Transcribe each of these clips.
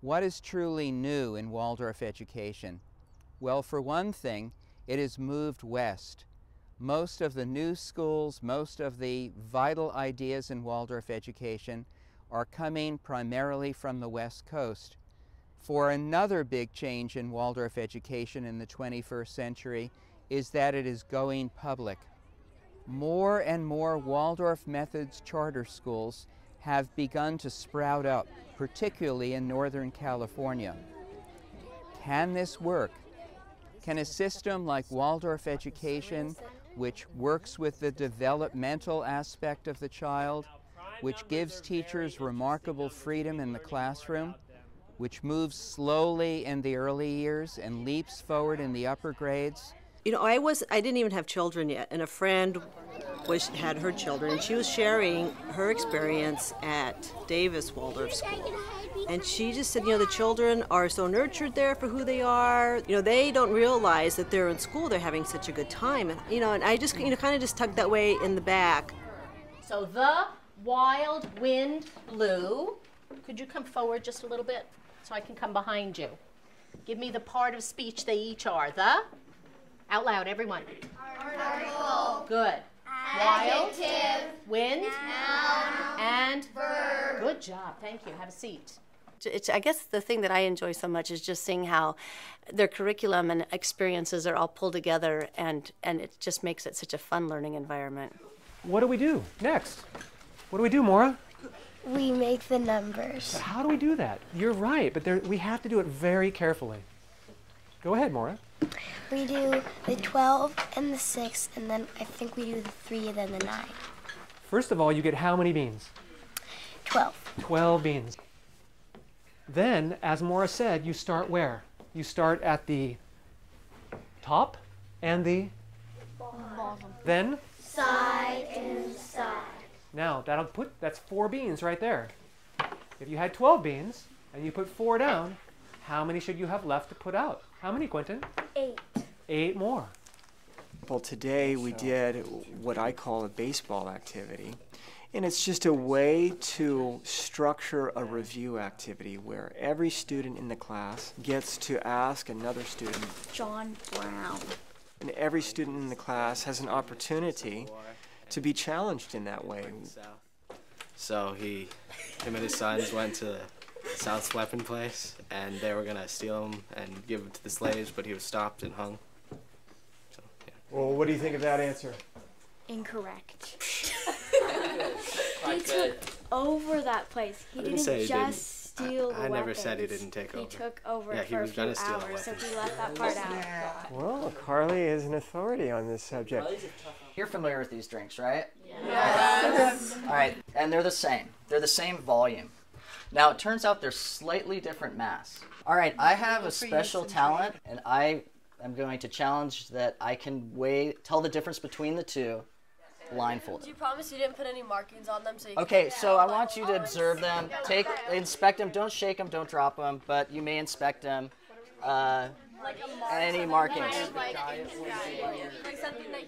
What is truly new in Waldorf education? Well, for one thing, it has moved west. Most of the new schools, most of the vital ideas in Waldorf education are coming primarily from the West Coast. For another big change in Waldorf education in the 21st century is that it is going public. More and more Waldorf Methods charter schools have begun to sprout up, particularly in Northern California. Can this work? Can a system like Waldorf education, which works with the developmental aspect of the child, which gives teachers remarkable freedom in the classroom, which moves slowly in the early years and leaps forward in the upper grades, you know, I was I didn't even have children yet, and a friend was had her children, and she was sharing her experience at Davis Waldorf School. And she just said, you know, the children are so nurtured there for who they are. You know, they don't realize that they're in school, they're having such a good time. And, you know, and I just, you know, kind of just tugged that way in the back. So the wild wind blew. Could you come forward just a little bit so I can come behind you? Give me the part of speech they each are. The out loud, everyone. Article. Good. Adjective. Wild. Wind. Noun. And. Verb. Good job. Thank you. Have a seat. It's, I guess the thing that I enjoy so much is just seeing how their curriculum and experiences are all pulled together, and, and it just makes it such a fun learning environment. What do we do next? What do we do, Maura? We make the numbers. But how do we do that? You're right, but there, we have to do it very carefully. Go ahead, Maura. We do the 12 and the 6, and then I think we do the 3 and then the 9. First of all, you get how many beans? 12. 12 beans. Then, as Maura said, you start where? You start at the top and the bottom. Then? Side and side. Now, that'll put that's 4 beans right there. If you had 12 beans and you put 4 down, how many should you have left to put out? How many, Quentin? Eight. Eight more. Well, today we did what I call a baseball activity. And it's just a way to structure a review activity where every student in the class gets to ask another student, John Brown. And every student in the class has an opportunity to be challenged in that way. So he, him and his sons went to South's weapon place, and they were gonna steal him and give him to the slaves, but he was stopped and hung. So, yeah. Well, what do you think of that answer? Incorrect. he took over that place. He didn't, didn't just didn't. steal I, I never said he didn't take over. He took over yeah, for a few hours, so he left that part out. Well, Carly is an authority on this subject. You're familiar with these drinks, right? Yes. yes. All right, and they're the same. They're the same volume. Now, it turns out they're slightly different mass. All right, I have a special talent, and I am going to challenge that I can weigh, tell the difference between the two blindfolded. Do you promise you didn't put any markings on them? So okay, so I want you to observe them, take, inspect them. Don't shake them, don't drop them, but you may inspect them. Uh, any markings.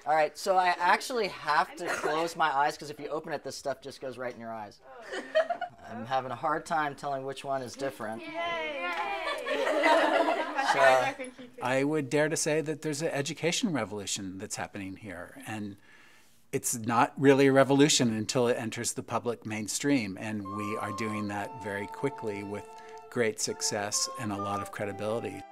All right, so I actually have to close my eyes because if you open it, this stuff just goes right in your eyes. I'm having a hard time telling which one is different. So, I would dare to say that there's an education revolution that's happening here, and it's not really a revolution until it enters the public mainstream, and we are doing that very quickly with great success and a lot of credibility.